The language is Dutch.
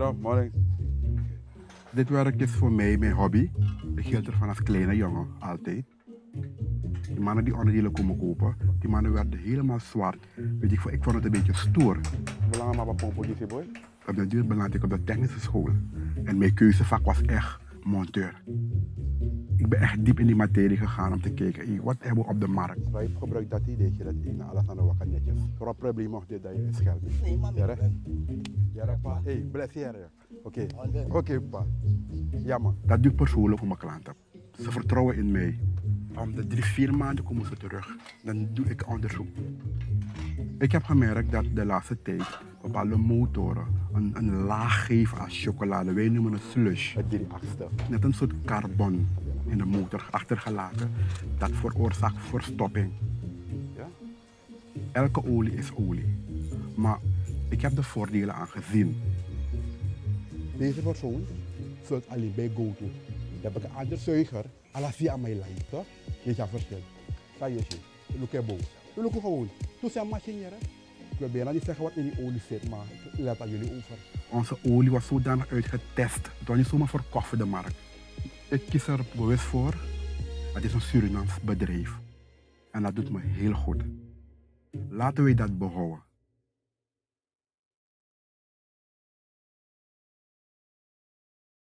Morning. Dit werk is voor mij mijn hobby. Ik hield ervan als kleine jongen, altijd. Die mannen die onderdelen komen kopen, die mannen werden helemaal zwart. Weet je, ik vond- ik vond het een beetje stoer. Belangrijk maar wat positie boy. Op de duur belandde ik op de technische school. En mijn keuzevak was echt monteur. Ik ben echt diep in die materie gegaan om te kijken, wat hebben we op de markt? Wij gebruiken dat idee dat ik naar alles aan de wakker netjes. Voor een probleem mocht dit dat je is geld. Nee, mami. Ja? Ja, pa. Hey, blijf hier. Oké. Oké, pa. Ja, man. Dat doe ik persoonlijk voor mijn klanten. Ze vertrouwen in mij. Om de drie, vier maanden komen ze terug. Dan doe ik onderzoek. Ik heb gemerkt dat de laatste tijd bepaalde motoren een, een laag geven als chocolade. Wij noemen het slush. Het achtste. Net een soort carbon in de motor achtergelaten. Dat veroorzaakt verstopping. Ja? Elke olie is olie. Maar ik heb de voordelen aan gezien. Deze persoon zult alleen bij go-to. Dan heb ik een andere zuiger. Alles via mijn lijn, toch? Je het verschil? Ga je zien. Look at both. Look gewoon. Toen zijn machine? Ik wil bijna niet zeggen wat in die olie zit, maar ik laat aan jullie over. Onze olie was zodanig uitgetest. Het was niet zomaar voor de markt. Ik kies er bewust voor. Het is een Surinaams bedrijf. En dat doet me heel goed. Laten we dat behouden.